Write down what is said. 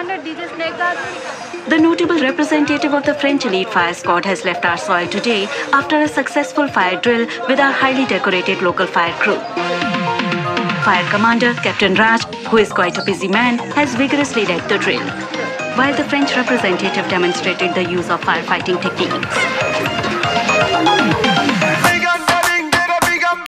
The notable representative of the French elite fire squad has left our soil today after a successful fire drill with our highly decorated local fire crew. Fire Commander Captain Raj, who is quite a busy man, has vigorously led the drill, while the French representative demonstrated the use of firefighting techniques.